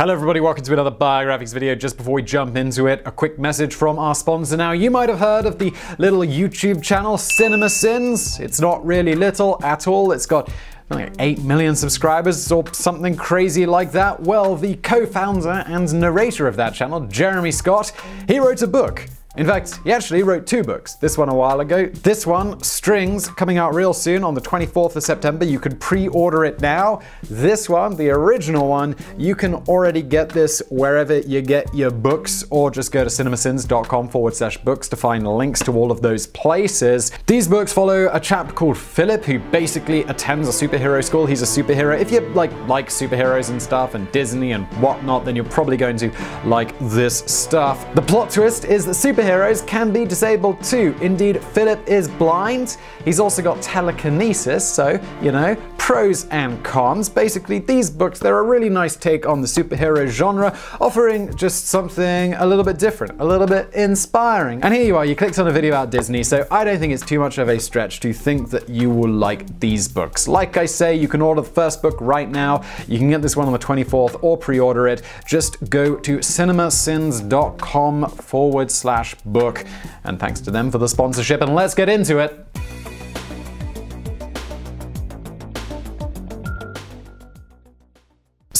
Hello everybody, welcome to another biographics video. Just before we jump into it, a quick message from our sponsor. Now, you might have heard of the little YouTube channel Cinema Sins. It's not really little at all. It's got like 8 million subscribers or something crazy like that. Well, the co-founder and narrator of that channel, Jeremy Scott, he wrote a book in fact, he actually wrote two books. This one a while ago. This one, Strings, coming out real soon on the 24th of September. You can pre order it now. This one, the original one, you can already get this wherever you get your books, or just go to cinemasins.com forward slash books to find links to all of those places. These books follow a chap called Philip who basically attends a superhero school. He's a superhero. If you like like superheroes and stuff and Disney and whatnot, then you're probably going to like this stuff. The plot twist is that super superheroes can be disabled too. Indeed, Philip is blind. He's also got telekinesis, so, you know, pros and cons. Basically, these books, they're a really nice take on the superhero genre, offering just something a little bit different, a little bit inspiring. And here you are, you clicked on a video about Disney, so I don't think it's too much of a stretch to think that you will like these books. Like I say, you can order the first book right now. You can get this one on the 24th or pre-order it. Just go to cinemasins.com forward slash book. And thanks to them for the sponsorship, and let's get into it.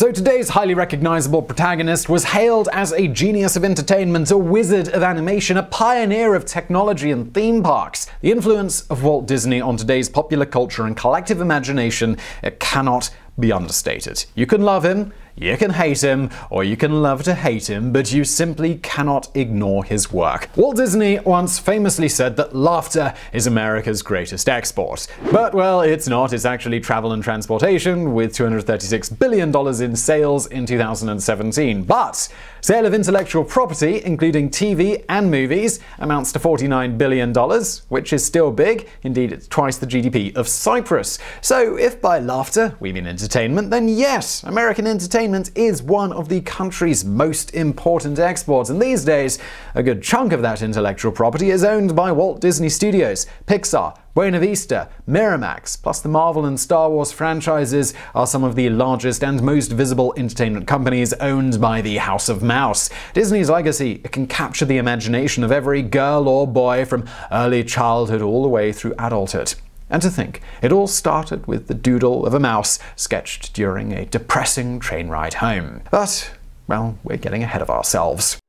So today's highly recognizable protagonist was hailed as a genius of entertainment, a wizard of animation, a pioneer of technology and theme parks. The influence of Walt Disney on today's popular culture and collective imagination it cannot be understated. You can love him, you can hate him, or you can love to hate him, but you simply cannot ignore his work. Walt Disney once famously said that laughter is America's greatest export. But, well, it's not. It's actually travel and transportation, with $236 billion in sales in 2017. But sale of intellectual property, including TV and movies, amounts to $49 billion, which is still big. Indeed, it's twice the GDP of Cyprus. So, if by laughter we mean entertainment, then yes, American entertainment entertainment is one of the country's most important exports, and these days, a good chunk of that intellectual property is owned by Walt Disney Studios, Pixar, Buena Vista, Miramax, plus the Marvel and Star Wars franchises are some of the largest and most visible entertainment companies owned by the House of Mouse. Disney's legacy can capture the imagination of every girl or boy from early childhood all the way through adulthood. And to think, it all started with the doodle of a mouse sketched during a depressing train ride home. But, well, we're getting ahead of ourselves.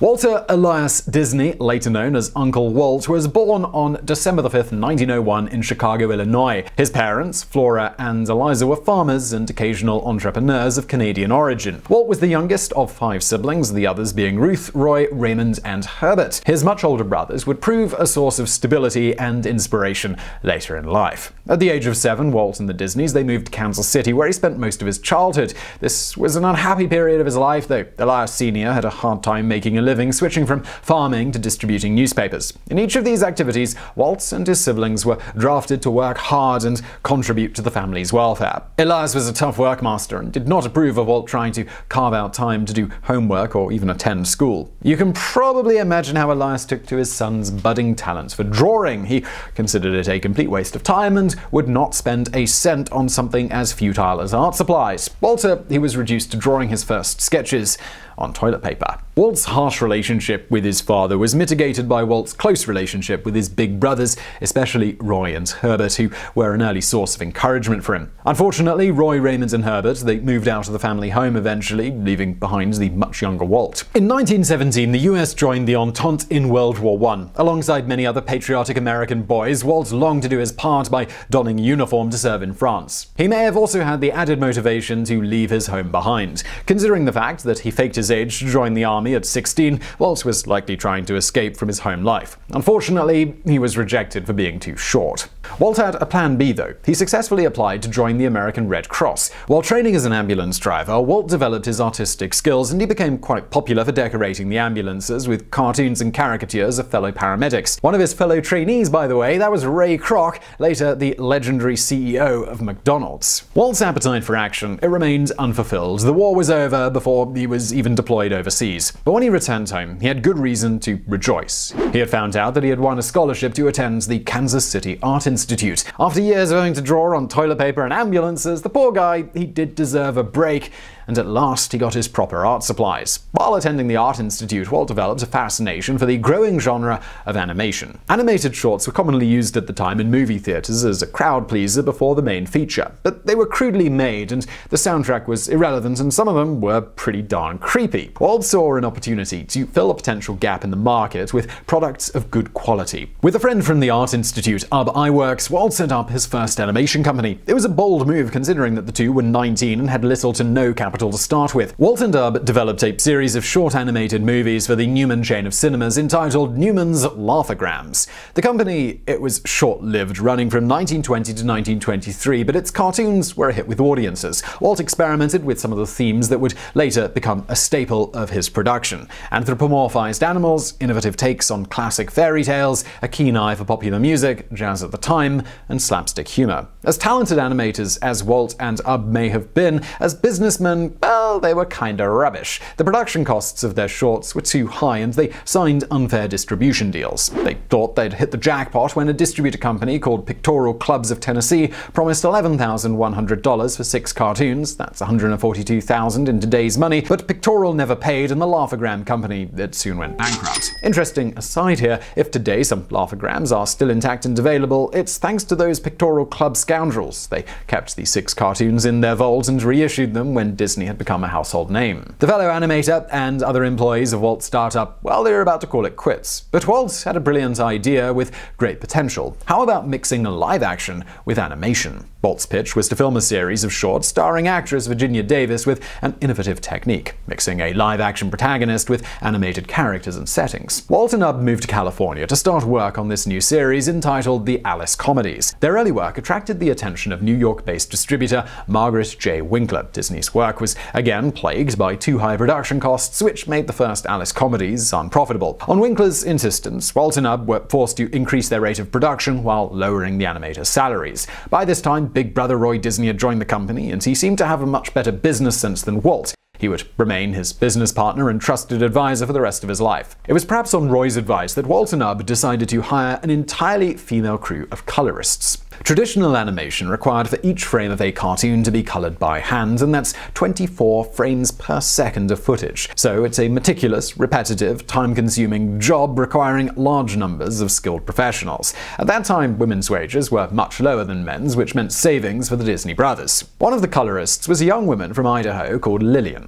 Walter Elias Disney, later known as Uncle Walt, was born on December 5, 1901 in Chicago, Illinois. His parents, Flora and Elias, were farmers and occasional entrepreneurs of Canadian origin. Walt was the youngest of five siblings, the others being Ruth, Roy, Raymond, and Herbert. His much older brothers would prove a source of stability and inspiration later in life. At the age of seven, Walt and the Disneys, they moved to Kansas City, where he spent most of his childhood. This was an unhappy period of his life, though. Elias Sr. had a hard time making a living, switching from farming to distributing newspapers. In each of these activities, Walt and his siblings were drafted to work hard and contribute to the family's welfare. Elias was a tough workmaster and did not approve of Walt trying to carve out time to do homework or even attend school. You can probably imagine how Elias took to his son's budding talent for drawing. He considered it a complete waste of time and would not spend a cent on something as futile as art supplies. Walter, he was reduced to drawing his first sketches on toilet paper. Walt's harsh relationship with his father was mitigated by Walt's close relationship with his big brothers, especially Roy and Herbert, who were an early source of encouragement for him. Unfortunately, Roy, Raymond, and Herbert they moved out of the family home eventually, leaving behind the much younger Walt. In 1917, the US joined the Entente in World War I. Alongside many other patriotic American boys, Walt longed to do his part by donning uniform to serve in France. He may have also had the added motivation to leave his home behind, considering the fact that he faked his age to join the army at 16, Walt was likely trying to escape from his home life. Unfortunately, he was rejected for being too short. Walt had a plan B though. He successfully applied to join the American Red Cross. While training as an ambulance driver, Walt developed his artistic skills and he became quite popular for decorating the ambulances with cartoons and caricatures of fellow paramedics. One of his fellow trainees, by the way, that was Ray Kroc, later the legendary CEO of McDonald's. Walt's appetite for action, it remained unfulfilled. The war was over before he was even deployed overseas. But when he returned home, he had good reason to rejoice. He had found out that he had won a scholarship to attend the Kansas City Art Institute Institute. After years of having to draw on toilet paper and ambulances, the poor guy, he did deserve a break and at last he got his proper art supplies. While attending the Art Institute, Walt developed a fascination for the growing genre of animation. Animated shorts were commonly used at the time in movie theaters as a crowd pleaser before the main feature, but they were crudely made and the soundtrack was irrelevant and some of them were pretty darn creepy. Walt saw an opportunity to fill a potential gap in the market with products of good quality. With a friend from the Art Institute, Ub Iwerks, Walt set up his first animation company. It was a bold move considering that the two were 19 and had little to no capital capital to start with. Walt and Ub developed a series of short animated movies for the Newman chain of cinemas entitled Newman's Laugh-O-Grams. The company, it was short-lived, running from 1920 to 1923, but its cartoons were a hit with audiences. Walt experimented with some of the themes that would later become a staple of his production. Anthropomorphized animals, innovative takes on classic fairy tales, a keen eye for popular music, jazz at the time, and slapstick humor. As talented animators as Walt and Ub may have been, as businessmen well, they were kinda rubbish. The production costs of their shorts were too high and they signed unfair distribution deals. They thought they'd hit the jackpot when a distributor company called Pictorial Clubs of Tennessee promised $11,100 for six cartoons. That's 142,000 in today's money, but Pictorial never paid and the Laugh-O-Gram company it soon went bankrupt. Interesting aside here, if today some Laugh-O-Grams are still intact and available, it's thanks to those Pictorial Club scoundrels. They kept the six cartoons in their vault and reissued them when Disney Disney had become a household name. The fellow animator and other employees of Walt's startup, well, they were about to call it quits. But Walt had a brilliant idea with great potential. How about mixing live action with animation? Walt's pitch was to film a series of shorts starring actress Virginia Davis with an innovative technique, mixing a live action protagonist with animated characters and settings. Walt and Ub moved to California to start work on this new series entitled The Alice Comedies. Their early work attracted the attention of New York based distributor Margaret J. Winkler. Disney's work was was again plagued by too high production costs, which made the first Alice comedies unprofitable. On Winkler's insistence, Walt and Ub were forced to increase their rate of production while lowering the animators' salaries. By this time, Big Brother Roy Disney had joined the company, and he seemed to have a much better business sense than Walt. He would remain his business partner and trusted advisor for the rest of his life. It was perhaps on Roy's advice that Walt and Ub decided to hire an entirely female crew of colorists. Traditional animation required for each frame of a cartoon to be colored by hand, and that's 24 frames per second of footage. So it's a meticulous, repetitive, time-consuming job requiring large numbers of skilled professionals. At that time, women's wages were much lower than men's, which meant savings for the Disney brothers. One of the colorists was a young woman from Idaho called Lillian.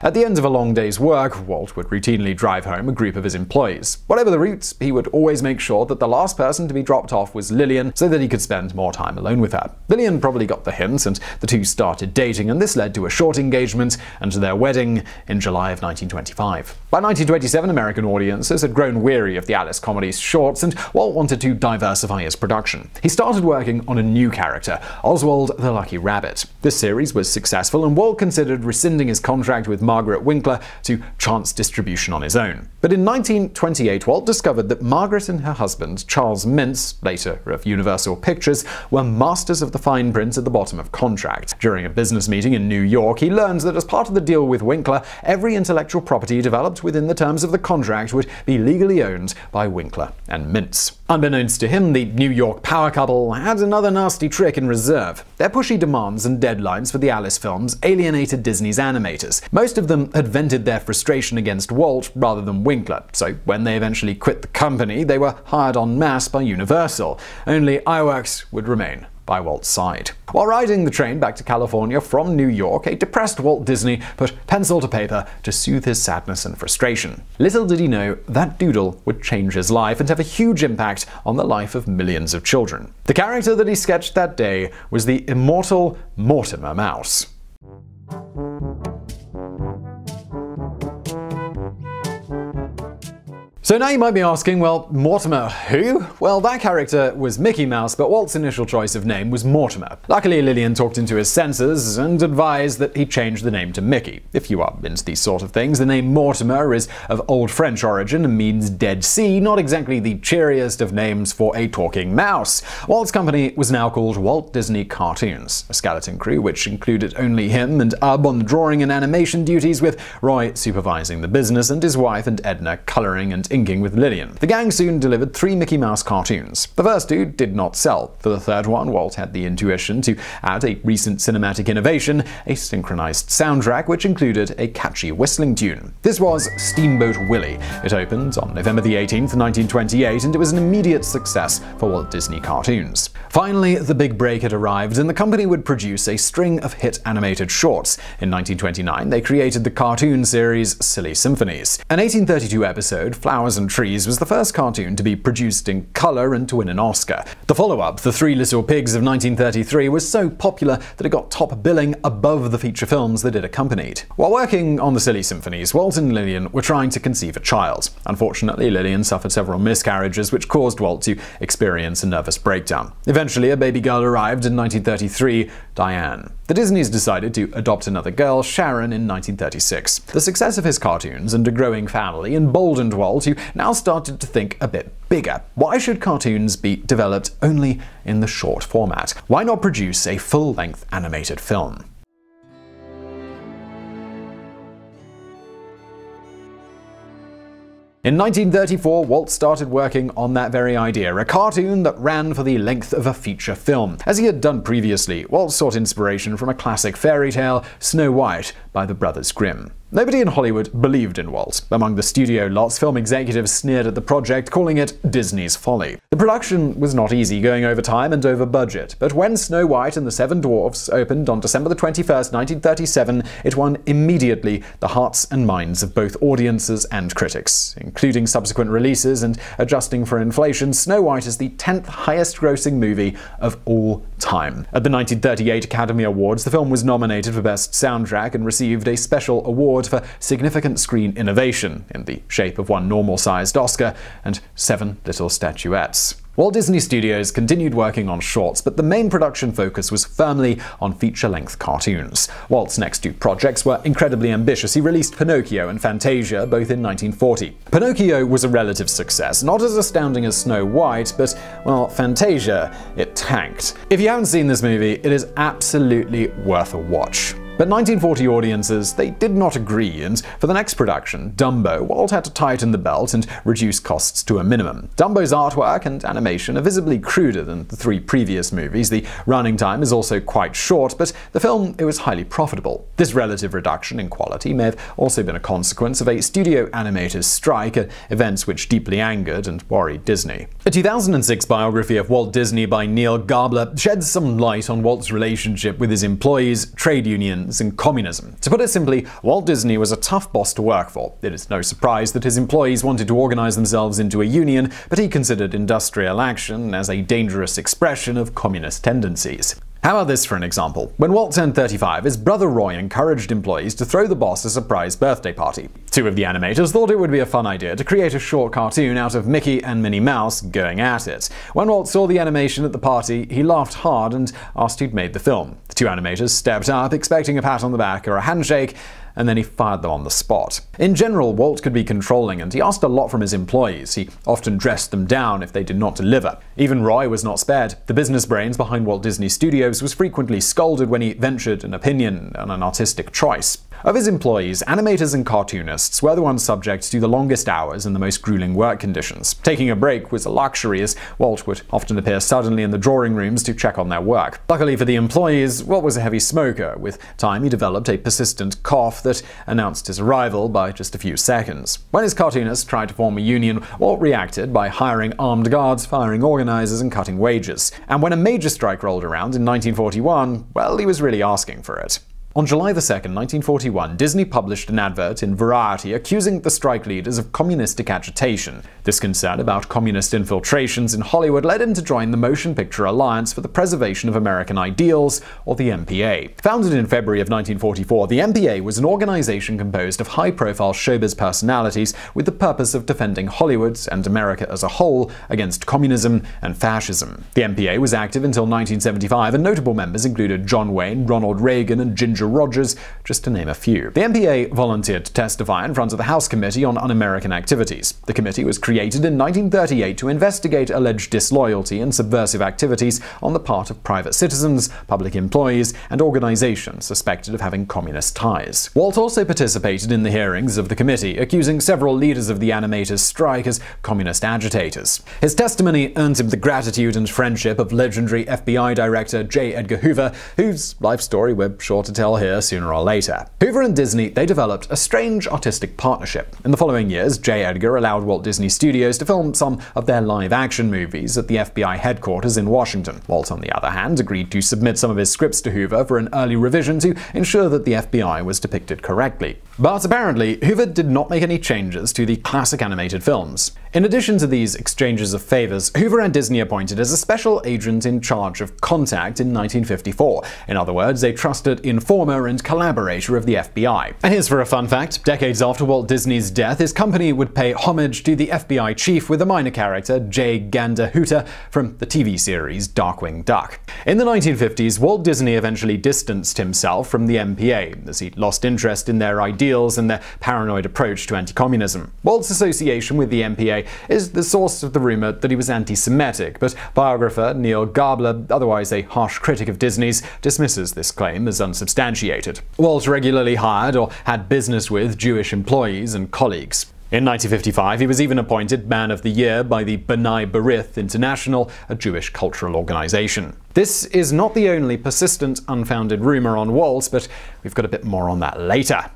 At the end of a long day's work, Walt would routinely drive home a group of his employees. Whatever the route, he would always make sure that the last person to be dropped off was Lillian so that he could spend more time alone with her. Lillian probably got the hint, and the two started dating, and this led to a short engagement and to their wedding in July of 1925. By 1927, American audiences had grown weary of the Alice comedy's shorts, and Walt wanted to diversify his production. He started working on a new character, Oswald the Lucky Rabbit. This series was successful, and Walt considered rescinding his contract with Margaret Winkler to chance distribution on his own. But in 1928, Walt discovered that Margaret and her husband, Charles Mintz, later of Universal Pictures, were masters of the fine print at the bottom of contract. During a business meeting in New York, he learned that as part of the deal with Winkler, every intellectual property developed within the terms of the contract would be legally owned by Winkler and Mintz. Unbeknownst to him, the New York power couple had another nasty trick in reserve. Their pushy demands and deadlines for the Alice films alienated Disney's animators. Most of them had vented their frustration against Walt rather than Winkler, so when they eventually quit the company, they were hired en masse by Universal. Only Iwerks would remain by Walt's side. While riding the train back to California from New York, a depressed Walt Disney put pencil to paper to soothe his sadness and frustration. Little did he know that doodle would change his life and have a huge impact on the life of millions of children. The character that he sketched that day was the immortal Mortimer Mouse. So now you might be asking, well, Mortimer who? Well, that character was Mickey Mouse, but Walt's initial choice of name was Mortimer. Luckily, Lillian talked into his senses and advised that he change the name to Mickey. If you are into these sort of things, the name Mortimer is of Old French origin and means Dead Sea, not exactly the cheeriest of names for a talking mouse. Walt's company was now called Walt Disney Cartoons, a skeleton crew which included only him and Ub on the drawing and animation duties, with Roy supervising the business and his wife and Edna coloring and inking with Lillian. The gang soon delivered three Mickey Mouse cartoons. The first two did not sell. For the third one, Walt had the intuition to add a recent cinematic innovation, a synchronized soundtrack which included a catchy whistling tune. This was Steamboat Willie. It opened on November 18, 1928, and it was an immediate success for Walt Disney cartoons. Finally, the big break had arrived, and the company would produce a string of hit animated shorts. In 1929, they created the cartoon series Silly Symphonies. An 1832 episode, Flowers and Trees, was the first cartoon to be produced in color and to win an Oscar. The follow up, The Three Little Pigs of 1933, was so popular that it got top billing above the feature films that it accompanied. While working on the Silly Symphonies, Walt and Lillian were trying to conceive a child. Unfortunately, Lillian suffered several miscarriages, which caused Walt to experience a nervous breakdown. Eventually, a baby girl arrived in 1933, Diane. The Disneys decided to adopt another girl, Sharon, in 1936. The success of his cartoons and a growing family emboldened Walt, who now started to think a bit bigger. Why should cartoons be developed only in the short format? Why not produce a full length animated film? In 1934, Walt started working on that very idea, a cartoon that ran for the length of a feature film. As he had done previously, Walt sought inspiration from a classic fairy tale, Snow White, by the Brothers Grimm. Nobody in Hollywood believed in Walt. Among the studio lots, film executives sneered at the project, calling it Disney's folly. The production was not easy, going over time and over budget, but when Snow White and the Seven Dwarfs opened on December 21, 1937, it won immediately the hearts and minds of both audiences and critics. Including subsequent releases and adjusting for inflation, Snow White is the 10th highest grossing movie of all time. At the 1938 Academy Awards, the film was nominated for Best Soundtrack and received a special award award for significant screen innovation in the shape of one normal sized Oscar and seven little statuettes. Walt Disney Studios continued working on shorts, but the main production focus was firmly on feature length cartoons. Walt's next two projects were incredibly ambitious. He released Pinocchio and Fantasia both in 1940. Pinocchio was a relative success, not as astounding as Snow White, but, well, Fantasia, it tanked. If you haven't seen this movie, it is absolutely worth a watch. But 1940 audiences, they did not agree, and for the next production, Dumbo, Walt had to tighten the belt and reduce costs to a minimum. Dumbo's artwork and animation are visibly cruder than the three previous movies. The running time is also quite short, but the film it was highly profitable. This relative reduction in quality may have also been a consequence of a studio animator's strike, events which deeply angered and worried Disney. A 2006 biography of Walt Disney by Neil Gabler sheds some light on Walt's relationship with his employees, trade unions, and communism. To put it simply, Walt Disney was a tough boss to work for. It is no surprise that his employees wanted to organize themselves into a union, but he considered industrial action as a dangerous expression of communist tendencies. How about this for an example? When Walt turned 35, his brother Roy encouraged employees to throw the boss a surprise birthday party. Two of the animators thought it would be a fun idea to create a short cartoon out of Mickey and Minnie Mouse going at it. When Walt saw the animation at the party, he laughed hard and asked who'd made the film. The two animators stepped up, expecting a pat on the back or a handshake, and then he fired them on the spot. In general, Walt could be controlling, and he asked a lot from his employees. He often dressed them down if they did not deliver. Even Roy was not spared. The business brains behind Walt Disney Studios was frequently scolded when he ventured an opinion on an artistic choice. Of his employees, animators and cartoonists were the ones subject to the longest hours and the most grueling work conditions. Taking a break was a luxury, as Walt would often appear suddenly in the drawing rooms to check on their work. Luckily for the employees, Walt was a heavy smoker. With time, he developed a persistent cough that announced his arrival by just a few seconds. When his cartoonists tried to form a union, Walt reacted by hiring armed guards, firing organizers, and cutting wages. And when a major strike rolled around in 1941, well, he was really asking for it. On July 2, 1941, Disney published an advert in Variety accusing the strike leaders of communistic agitation. This concern about communist infiltrations in Hollywood led him to join the Motion Picture Alliance for the Preservation of American Ideals, or the MPA. Founded in February of 1944, the MPA was an organization composed of high profile showbiz personalities with the purpose of defending Hollywood and America as a whole against communism and fascism. The MPA was active until 1975, and notable members included John Wayne, Ronald Reagan, and Ginger Ginger Rogers, just to name a few. The MPA volunteered to testify in front of the House Committee on Un-American Activities. The committee was created in 1938 to investigate alleged disloyalty and subversive activities on the part of private citizens, public employees, and organizations suspected of having communist ties. Walt also participated in the hearings of the committee, accusing several leaders of the animators' strike as communist agitators. His testimony earned him the gratitude and friendship of legendary FBI Director J. Edgar Hoover, whose life story we're sure to tell here sooner or later. Hoover and Disney, they developed a strange artistic partnership. In the following years, J. Edgar allowed Walt Disney Studios to film some of their live-action movies at the FBI headquarters in Washington. Walt, on the other hand, agreed to submit some of his scripts to Hoover for an early revision to ensure that the FBI was depicted correctly. But apparently, Hoover did not make any changes to the classic animated films. In addition to these exchanges of favors, Hoover and Disney appointed as a special agent in charge of contact in 1954. In other words, a trusted informer and collaborator of the FBI. And here's for a fun fact. Decades after Walt Disney's death, his company would pay homage to the FBI chief with a minor character, Jay Gander Hooter, from the TV series Darkwing Duck. In the 1950s, Walt Disney eventually distanced himself from the MPA, as he lost interest in their ideals and their paranoid approach to anti-communism. Walt's association with the MPA is the source of the rumor that he was anti Semitic, but biographer Neil Gabler, otherwise a harsh critic of Disney's, dismisses this claim as unsubstantiated. Walt regularly hired or had business with Jewish employees and colleagues. In 1955, he was even appointed Man of the Year by the B'nai B'rith International, a Jewish cultural organization. This is not the only persistent, unfounded rumor on Walt, but we've got a bit more on that later.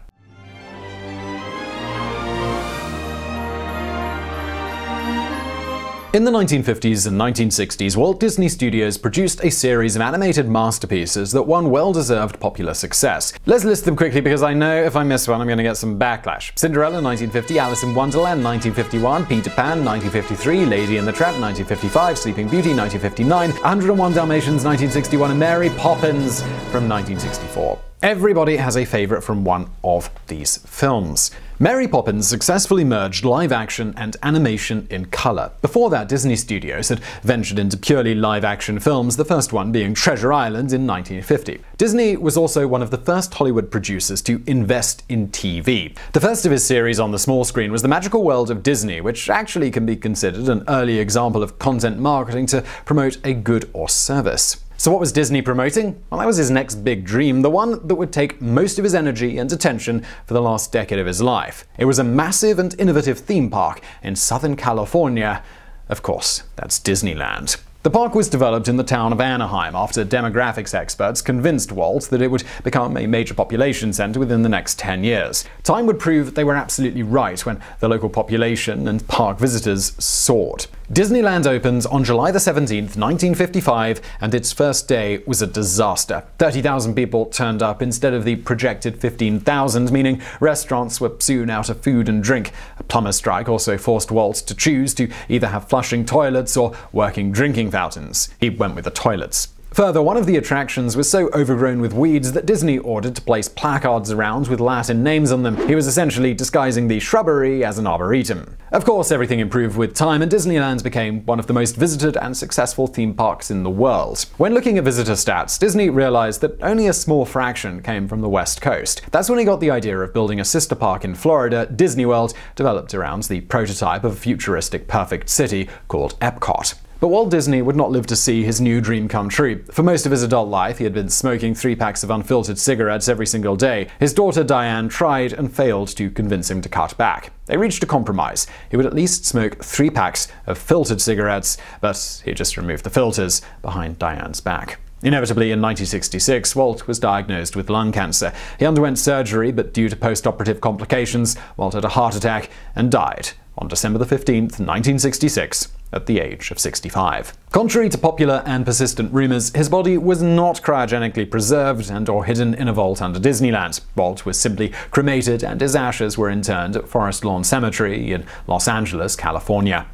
In the 1950s and 1960s, Walt Disney Studios produced a series of animated masterpieces that won well-deserved popular success. Let's list them quickly because I know if I miss one I'm going to get some backlash. Cinderella 1950, Alice in Wonderland 1951, Peter Pan 1953, Lady and the Tramp 1955, Sleeping Beauty 1959, 101 Dalmatians 1961, and Mary Poppins from 1964. Everybody has a favorite from one of these films. Mary Poppins successfully merged live action and animation in color. Before that, Disney Studios had ventured into purely live action films, the first one being Treasure Island in 1950. Disney was also one of the first Hollywood producers to invest in TV. The first of his series on the small screen was The Magical World of Disney, which actually can be considered an early example of content marketing to promote a good or service. So what was Disney promoting? Well, that was his next big dream, the one that would take most of his energy and attention for the last decade of his life. It was a massive and innovative theme park in Southern California. Of course, that's Disneyland. The park was developed in the town of Anaheim after demographics experts convinced Walt that it would become a major population center within the next 10 years. Time would prove that they were absolutely right when the local population and park visitors soared. Disneyland opens on July 17, 1955, and its first day was a disaster. 30,000 people turned up instead of the projected 15,000, meaning restaurants were soon out of food and drink. A plumber strike also forced Walt to choose to either have flushing toilets or working drinking fountains. He went with the toilets. Further, one of the attractions was so overgrown with weeds that Disney ordered to place placards around with Latin names on them. He was essentially disguising the shrubbery as an arboretum. Of course, everything improved with time, and Disneyland became one of the most visited and successful theme parks in the world. When looking at visitor stats, Disney realized that only a small fraction came from the West Coast. That's when he got the idea of building a sister park in Florida, Disney World, developed around the prototype of a futuristic perfect city called Epcot. But Walt Disney would not live to see his new dream come true. For most of his adult life, he had been smoking three packs of unfiltered cigarettes every single day. His daughter Diane tried and failed to convince him to cut back. They reached a compromise. He would at least smoke three packs of filtered cigarettes, but he just removed the filters behind Diane's back. Inevitably, in 1966, Walt was diagnosed with lung cancer. He underwent surgery, but due to post-operative complications, Walt had a heart attack and died on December 15, 1966 at the age of 65. Contrary to popular and persistent rumors, his body was not cryogenically preserved and or hidden in a vault under Disneyland. Walt was simply cremated and his ashes were interned at Forest Lawn Cemetery in Los Angeles, California.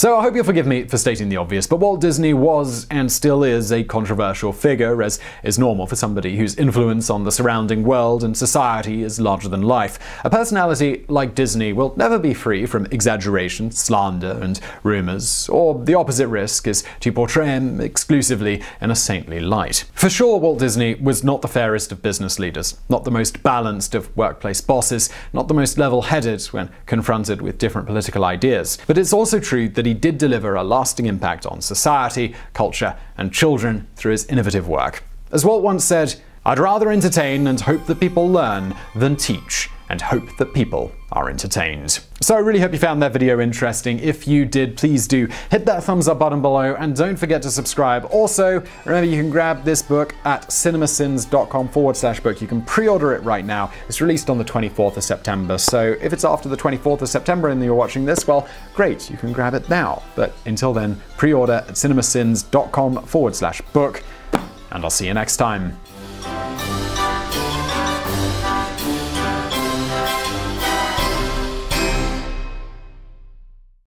So I hope you'll forgive me for stating the obvious, but Walt Disney was and still is a controversial figure, as is normal for somebody whose influence on the surrounding world and society is larger than life. A personality like Disney will never be free from exaggeration, slander, and rumors, or the opposite risk is to portray him exclusively in a saintly light. For sure, Walt Disney was not the fairest of business leaders, not the most balanced of workplace bosses, not the most level headed when confronted with different political ideas. But it's also true that he did deliver a lasting impact on society, culture, and children through his innovative work. As Walt once said, I'd rather entertain and hope that people learn than teach and hope that people are entertained. So I really hope you found that video interesting. If you did, please do hit that thumbs up button below and don't forget to subscribe. Also, remember you can grab this book at cinemasins.com forward slash book. You can pre-order it right now. It's released on the 24th of September. So if it's after the 24th of September and you're watching this, well, great, you can grab it now. But until then, pre-order at cinemasins.com forward slash book. And I'll see you next time.